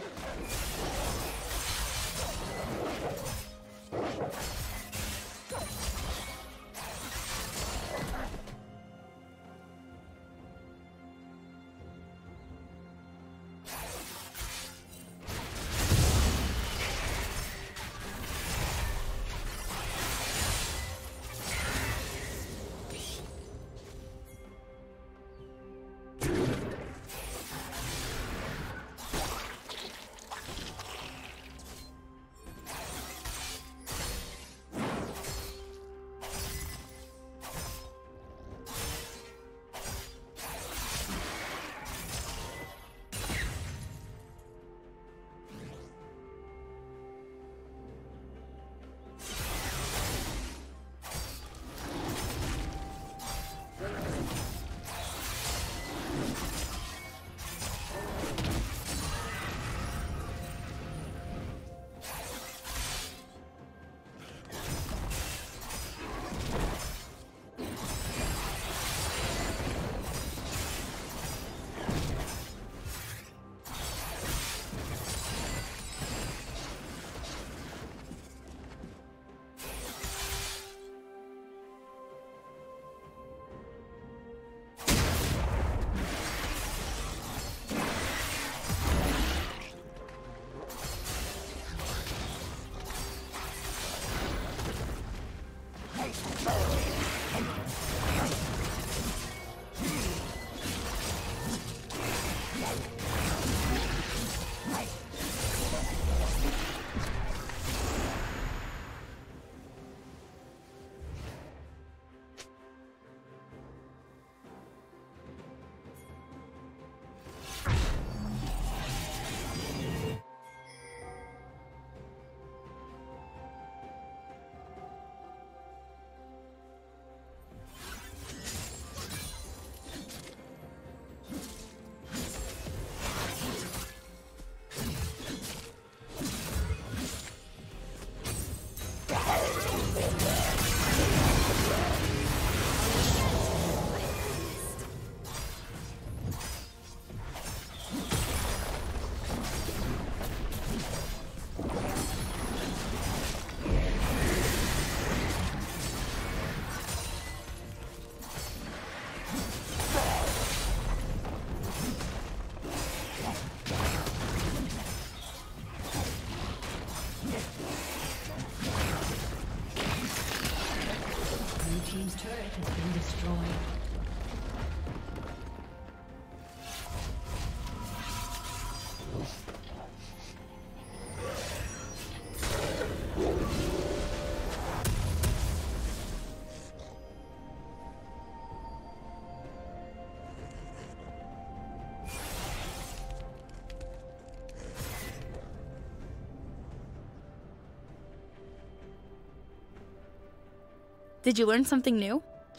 you Did you learn something new?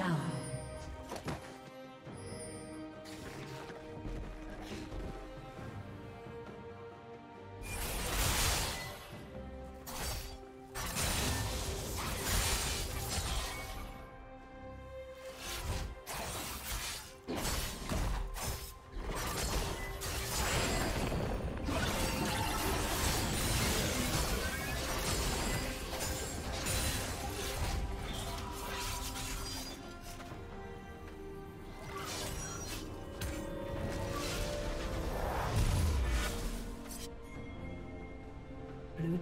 down.